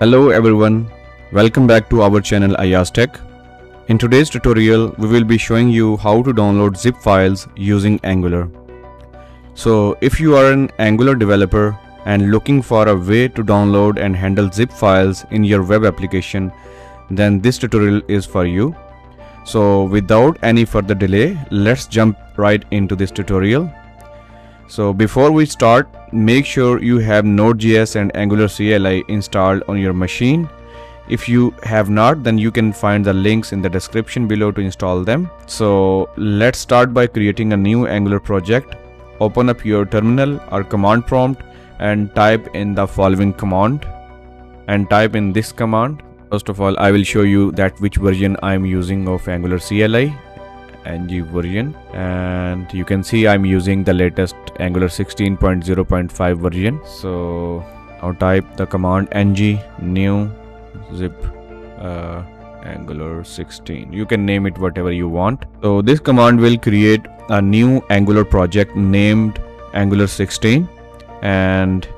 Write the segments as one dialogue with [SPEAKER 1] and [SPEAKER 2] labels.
[SPEAKER 1] Hello everyone, welcome back to our channel AyyazTech. In today's tutorial, we will be showing you how to download zip files using Angular. So if you are an Angular developer and looking for a way to download and handle zip files in your web application, then this tutorial is for you. So without any further delay, let's jump right into this tutorial. So before we start, make sure you have Node.js and Angular CLI installed on your machine. If you have not, then you can find the links in the description below to install them. So let's start by creating a new Angular project. Open up your terminal or command prompt and type in the following command and type in this command. First of all, I will show you that which version I am using of Angular CLI ng version. And you can see I'm using the latest Angular 16.0.5 version. So I'll type the command ng new zip uh, Angular 16 you can name it whatever you want. So this command will create a new Angular project named Angular 16 and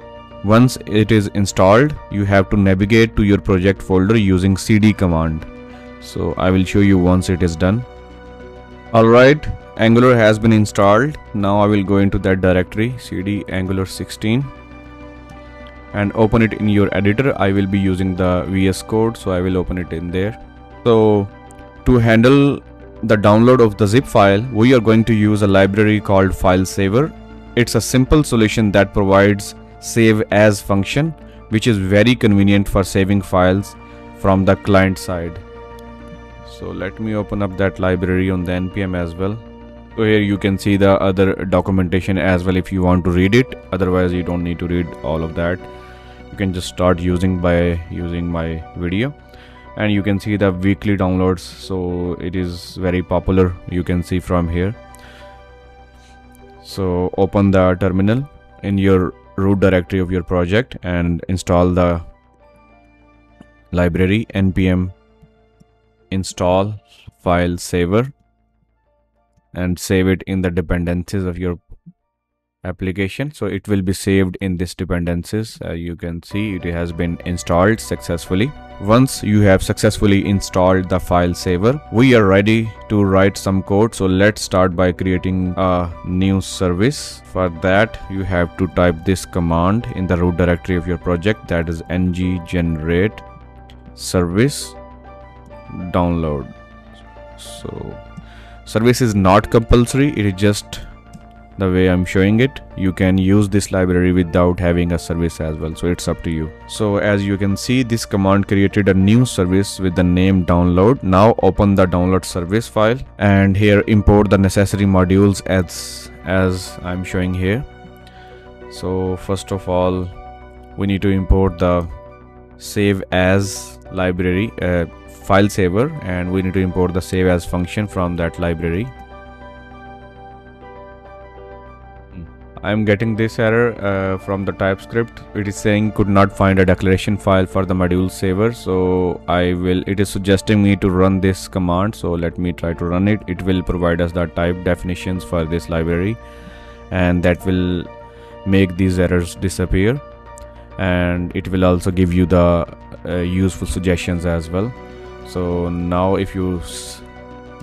[SPEAKER 1] once it is installed you have to navigate to your project folder using cd command. So I will show you once it is done Alright, Angular has been installed. Now I will go into that directory cd angular 16 and open it in your editor. I will be using the VS Code so I will open it in there. So to handle the download of the zip file, we are going to use a library called File Saver. It's a simple solution that provides save as function which is very convenient for saving files from the client side so let me open up that library on the npm as well. So here you can see the other documentation as well if you want to read it. Otherwise you don't need to read all of that. You can just start using by using my video. And you can see the weekly downloads. So it is very popular you can see from here. So open the terminal in your root directory of your project and install the library npm install file saver and save it in the dependencies of your application. So it will be saved in this dependencies. Uh, you can see it has been installed successfully. Once you have successfully installed the file saver we are ready to write some code. So let's start by creating a new service. For that you have to type this command in the root directory of your project. That is ng generate service download. So service is not compulsory. It is just the way i'm showing it. You can use this library without having a service as well. So it's up to you. So as you can see this command created a new service with the name download. Now open the download service file and here import the necessary modules as as i'm showing here. So first of all we need to import the save as library uh, file saver and we need to import the save as function from that library I'm getting this error uh, from the TypeScript. It is saying could not find a declaration file for the module saver. So I will, it is suggesting me to run this command. So let me try to run it. It will provide us the type definitions for this library and that will make these errors disappear. And it will also give you the uh, useful suggestions as well so now if you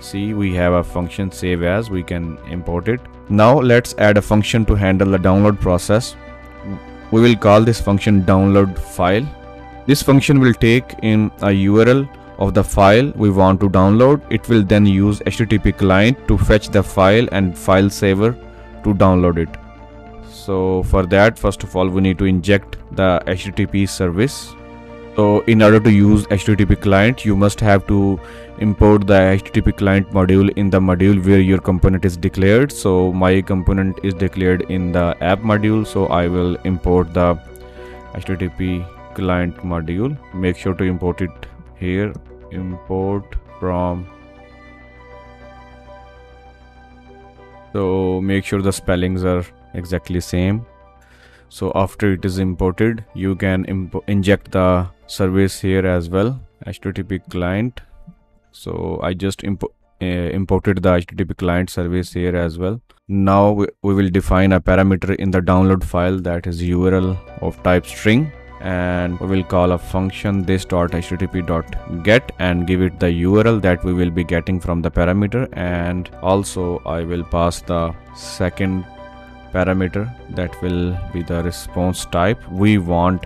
[SPEAKER 1] see we have a function save as we can import it. Now let's add a function to handle the download process. We will call this function download file. This function will take in a url of the file we want to download. It will then use http client to fetch the file and file saver to download it. So for that first of all we need to inject the http service so in order to use http client you must have to import the http client module in the module where your component is declared. So my component is declared in the app module. So i will import the http client module. Make sure to import it here. Import from. So make sure the spellings are exactly same. So after it is imported you can inject the service here as well http client. So i just impo uh, imported the http client service here as well. Now we, we will define a parameter in the download file that is url of type string and we will call a function this.http.get and give it the url that we will be getting from the parameter. And also i will pass the second parameter that will be the response type. We want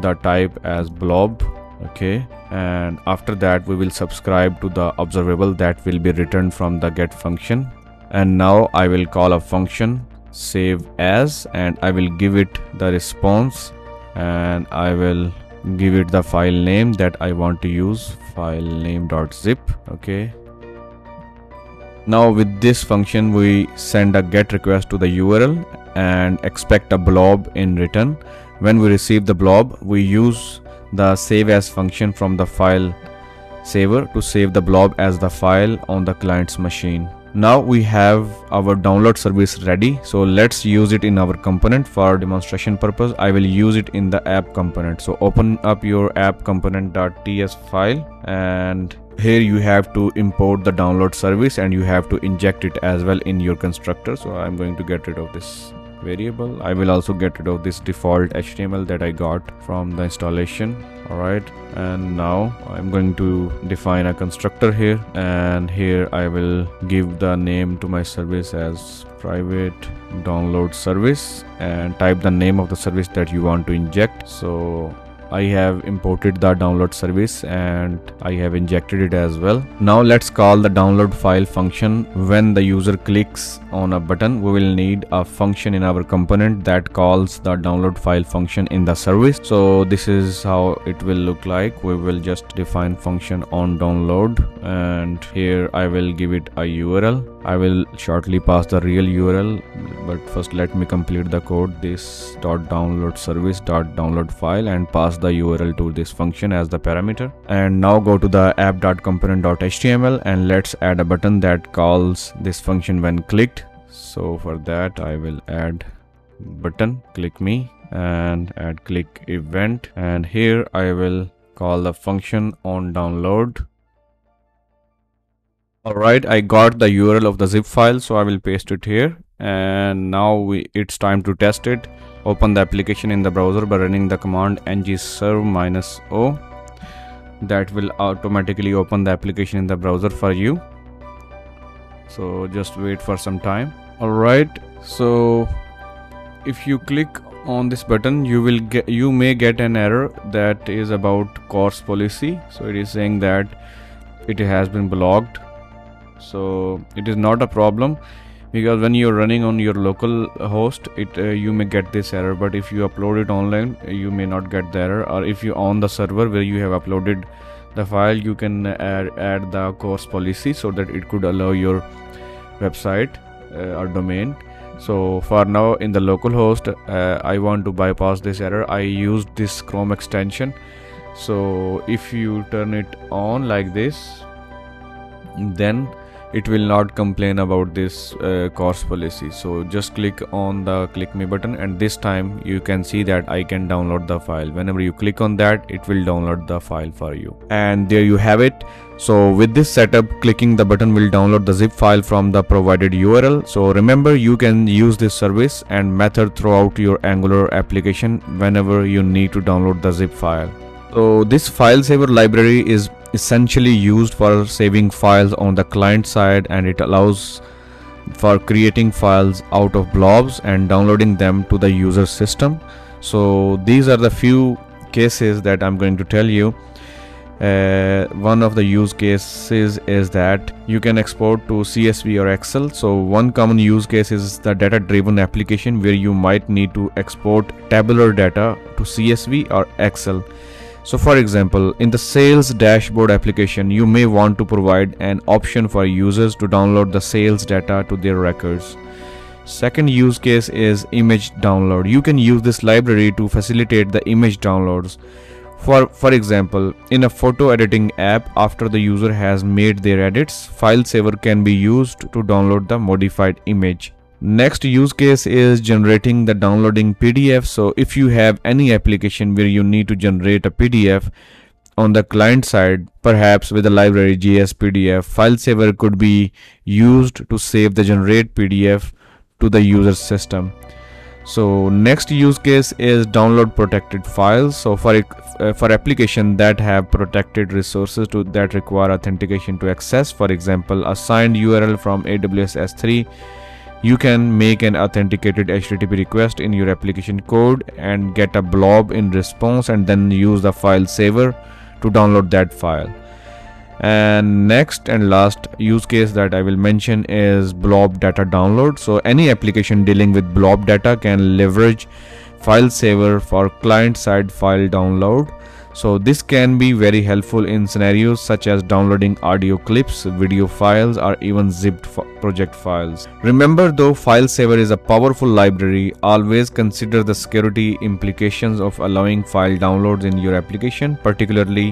[SPEAKER 1] the type as blob okay? And after that we will subscribe to the observable that will be returned from the get function. And now i will call a function save as and i will give it the response. And I will give it the file name that I want to use file name.zip okay? Now with this function we send a get request to the URL and expect a blob in return when we receive the blob we use the save as function from the file saver to save the blob as the file on the client's machine. Now we have our download service ready so let's use it in our component. For demonstration purpose i will use it in the app component. So open up your app component.ts file and here you have to import the download service and you have to inject it as well in your constructor. So i'm going to get rid of this variable. I will also get rid of this default html that i got from the installation. Alright and now I'm going to define a constructor here and here I will give the name to my service as private download service and type the name of the service that you want to inject. So I have imported the download service and I have injected it as well. Now let's call the download file function. When the user clicks on a button, we will need a function in our component that calls the download file function in the service. So this is how it will look like. We will just define function on download and here I will give it a URL. I will shortly pass the real URL but first let me complete the code this dot download service dot download file and pass the URL to this function as the parameter. And now go to the app.component.html and let's add a button that calls this function when clicked. So for that I will add button click me and add click event. And here I will call the function on download. Alright, I got the URL of the zip file, so I will paste it here. And now we, it's time to test it open the application in the browser by running the command ngserve-o that will automatically open the application in the browser for you. So just wait for some time. Alright so if you click on this button you will get you may get an error that is about CORS policy. So it is saying that it has been blocked. So it is not a problem because when you're running on your local host it uh, you may get this error. But if you upload it online you may not get the error. Or if you on the server where you have uploaded the file you can add, add the CORS policy so that it could allow your website uh, or domain. So for now in the local host uh, i want to bypass this error. I used this chrome extension. So if you turn it on like this then it will not complain about this uh, CORS policy. So just click on the click me button and this time you can see that I can download the file. Whenever you click on that it will download the file for you. And there you have it. So with this setup clicking the button will download the zip file from the provided URL so remember you can use this service and method throughout your angular application whenever you need to download the zip file. So this file saver library is essentially used for saving files on the client side and it allows for creating files out of blobs and downloading them to the user system. So these are the few cases that i'm going to tell you. Uh, one of the use cases is that you can export to csv or excel. So one common use case is the data driven application where you might need to export tabular data to csv or excel so for example, in the sales dashboard application, you may want to provide an option for users to download the sales data to their records. Second use case is image download. You can use this library to facilitate the image downloads. For, for example, in a photo editing app, after the user has made their edits, file saver can be used to download the modified image. Next use case is generating the downloading PDF. So if you have any application where you need to generate a PDF on the client side, perhaps with the library jsPDF, file saver could be used to save the generate PDF to the user system. so next use case is download protected files so for uh, for application that have protected resources to that require authentication to access for example a signed url from aws s3 you can make an authenticated http request in your application code and get a blob in response and then use the file saver to download that file. And next and last use case that I will mention is blob data download. So any application dealing with blob data can leverage file saver for client side file download so this can be very helpful in scenarios such as downloading audio clips, video files or even zipped project files. Remember though file saver is a powerful library, always consider the security implications of allowing file downloads in your application, particularly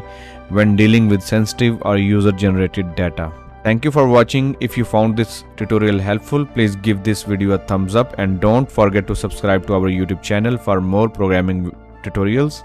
[SPEAKER 1] when dealing with sensitive or user generated data. Thank you for watching. If you found this tutorial helpful, please give this video a thumbs up and don't forget to subscribe to our YouTube channel for more programming tutorials.